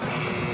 you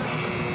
you